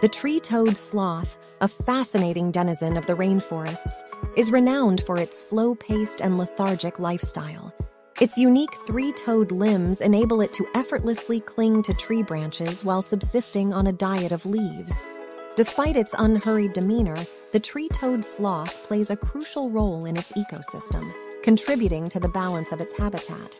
The three-toed sloth, a fascinating denizen of the rainforests, is renowned for its slow paced and lethargic lifestyle. Its unique three toed limbs enable it to effortlessly cling to tree branches while subsisting on a diet of leaves. Despite its unhurried demeanor, the three-toed sloth plays a crucial role in its ecosystem, contributing to the balance of its habitat.